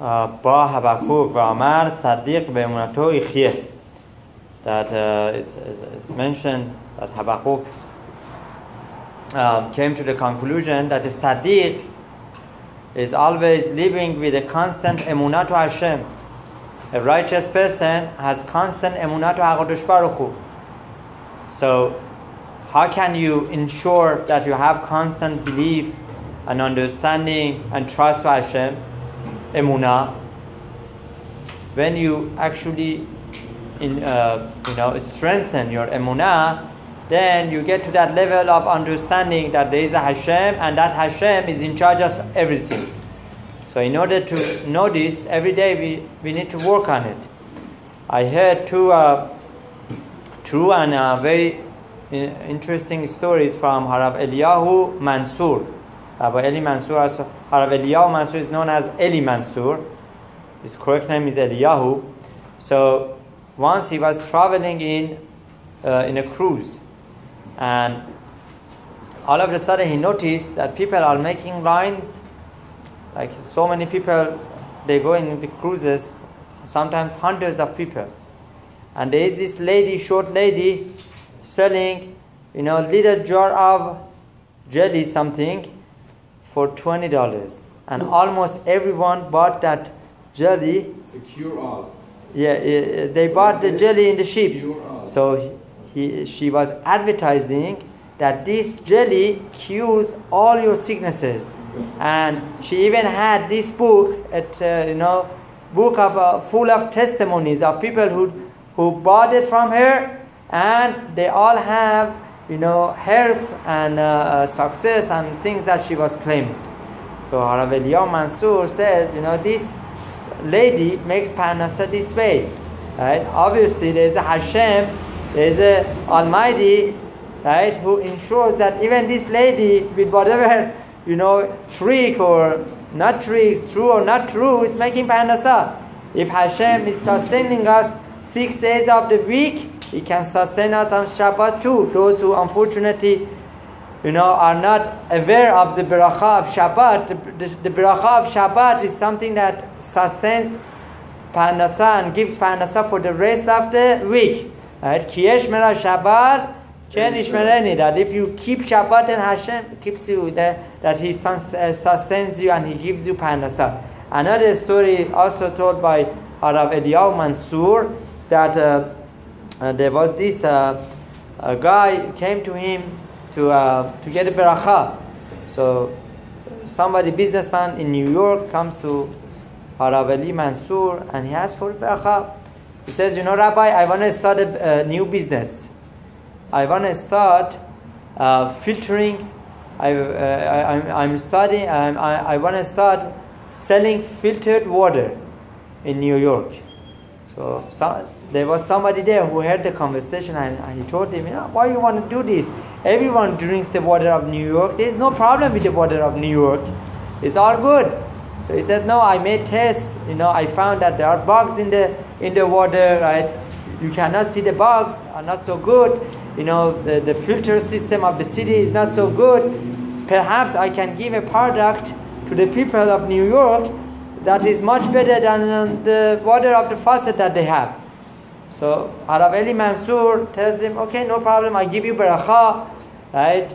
با Habakkuk Va'amar Sadiq Be'emunato Ichye. That uh, it's, it's, mentioned that Habakkuk um, came to the conclusion that the Sadiq is always living with a constant emunah Hashem. A righteous person has constant emunah to Baruch Hu. So, how can you ensure that you have constant belief and understanding and trust to Hashem? Emunah, when you actually in, uh, you know, strengthen your emunah, then you get to that level of understanding that there is a Hashem and that Hashem is in charge of everything. So in order to know this, every day we, we need to work on it. I heard two uh, true and uh, very uh, interesting stories from Harav Eliyahu Mansour. Rabbi Eli Mansour, Harav Eliyahu Mansour is known as Eli Mansour. His correct name is Eliyahu. So once he was traveling in uh, in a cruise and all of a sudden he noticed that people are making lines like so many people they go in the cruises sometimes hundreds of people and there is this lady short lady selling you know little jar of jelly something for $20 and almost everyone bought that jelly. It's a cure all. yeah, they bought the jelly in the all. So he, she was advertising that this jelly cures all your sicknesses, and she even had this book, at uh, you know, book of uh, full of testimonies of people who who bought it from her, and they all have you know health and uh, uh, success and things that she was claiming. So Harav Eliyahu Mansour says, you know, this lady makes parnasa this way, right? Obviously, there's a Hashem, there's a Almighty, right, who ensures that even this lady, with whatever you know, trick or not tricks, true or not true, is making parnasa. If Hashem is sustaining us six days of the week, He can sustain us on Shabbat too. Those who unfortunately you know, are not aware of the beracha of Shabbat. The, the, the beracha of Shabbat is something that sustains parnasa and gives parnasa for the rest of the week. Right? Kiyesh mera Shabbat, ken ishmereni. That if you keep Shabbat, then Hashem keeps you, that, that He uh, sustains you and He gives you parnasa. Another story also told by Arav Eliyahu Mansour that uh, uh, there was this uh, a guy came to him to uh, to get a beracha. So somebody businessman in New York comes to Harav Ali Mansour and he asks for a beracha. He says, you know, Rabbi, I want to start a, a new business. I want to start filtering. I, uh, I, I'm, I'm studying. I'm, I, I want to start selling filtered water in New York. So, so there was somebody there who heard the conversation and, and he told him, you know, why you want to do this? Everyone drinks the water of New York. There's no problem with the water of New York. It's all good. So he said, no, I made tests. You know, I found that there are bugs in the in the water, right? You cannot see the bugs are not so good. You know, the, the filter system of the city is not so good. Perhaps I can give a product to the people of New York that is much better than uh, the water of the faucet that they have. So Harav Eli Mansour tells them, okay, no problem, I give you beracha, right?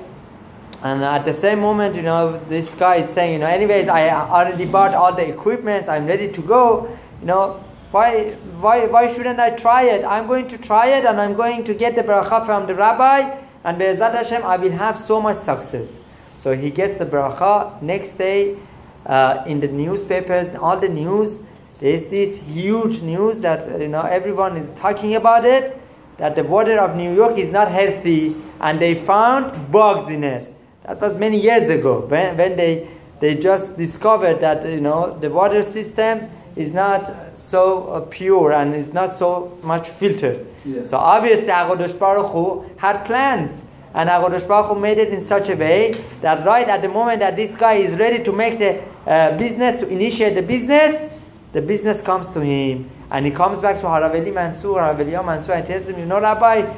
And at the same moment, you know, this guy is saying, you know, anyways, I already bought all the equipment, I'm ready to go. You know, why, why, why shouldn't I try it? I'm going to try it and I'm going to get the beracha from the rabbi and Be'ezat Hashem, I will have so much success. So he gets the beracha. Next day, uh, in the newspapers, all the news, there's this huge news that you know everyone is talking about it. That the water of New York is not healthy, and they found bugs in it. That was many years ago when, when they they just discovered that you know the water system is not so uh, pure and is not so much filtered. Yeah. So obviously, Hakadosh Baruch Hu had plans. And Hakadosh Baruch Hu made it in such a way that right at the moment that this guy is ready to make the uh, business, to initiate the business, the business comes to him. And he comes back to Haraveli Mansour, Haraveli Mansour, and tells him, You know, Rabbi,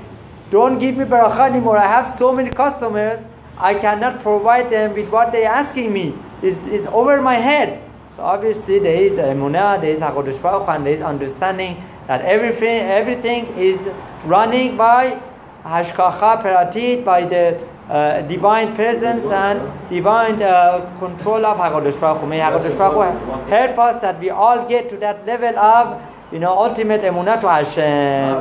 don't give me baracha anymore. I have so many customers, I cannot provide them with what they're asking me. It's, it's over my head. So obviously there is emunah, there is Hakadosh Baruch and there is understanding that everything everything is running by hashgacha peratit, by the uh, divine presence and divine uh, control of Hakadosh Baruch May Hakadosh Baruch help us that we all get to that level of you know ultimate emunah to Hashem.